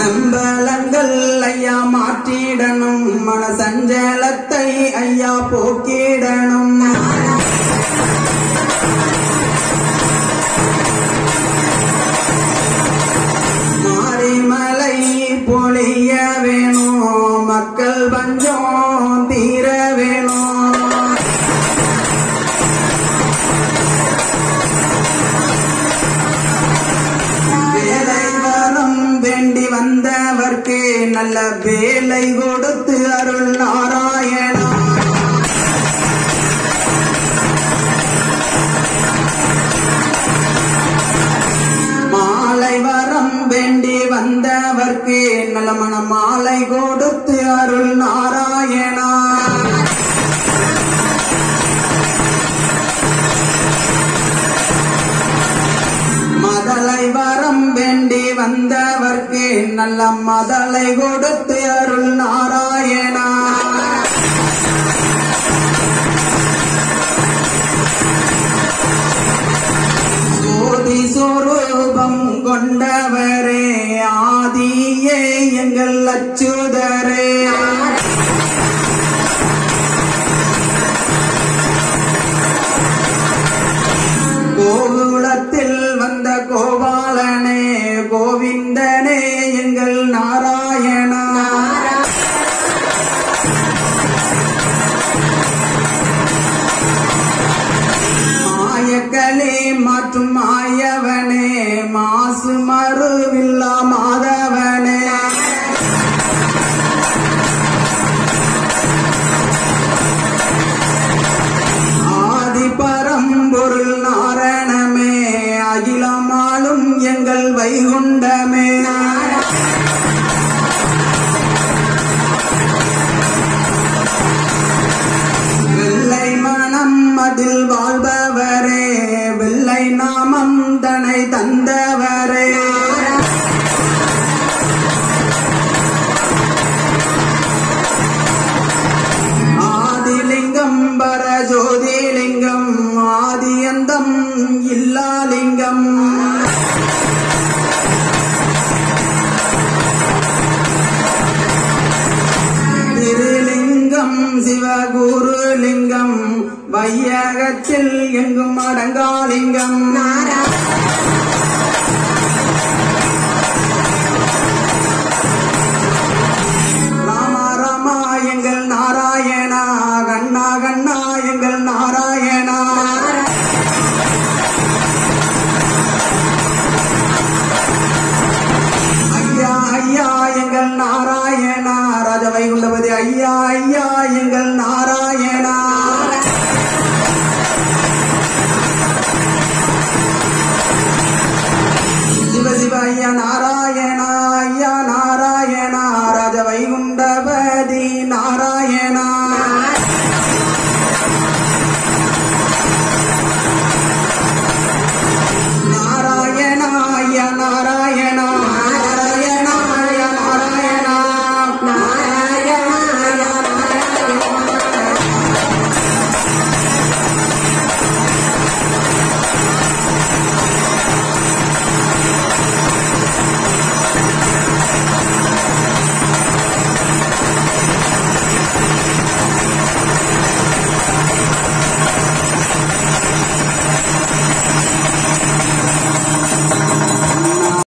நம்பலங்கள் ஐயா மாற்றிடணும் மனசஞ்சலத்தை ஐயா போக்கிடணும். வந்தவர்க்கு நல்ல வேலை கொடுத்து அருள் நாராயணா. மாலை வரம் வேண்டி வந்தவர்க்கு நல்ல மன மாலை கொடுத்து அருள் நாராயணா. வந்தவர்க்கு மதலை கொடுத்து அருள் நாராயணா. சோதி சுரூபம் கொண்டவரே ஆதியே எங்கள் அச்சுதரே. கோகுலத்தில் மாற்றும் மாயவனே மாசு மறுவில்லா மாதவனே. நாமம் தனை தந்தவரே. ஆதிலிங்கம் பரஜோதிலிங்கம் ஆதியந்தம் இல்லாலிங்கம். திருலிங்கம் சிவகுருலிங்கம் வையகத்தில் எங்கும் அடங்காலிங்கம். ராமா ராமா எங்கள் நாராயணா கண்ணா கண்ணா எங்கள் நாராயணா. ஐயா ஐயா எங்கள் நாராயணா. ராஜவை குண்டபதி ஐயா ஐயா எங்கள் நாராயண 哎呀！那。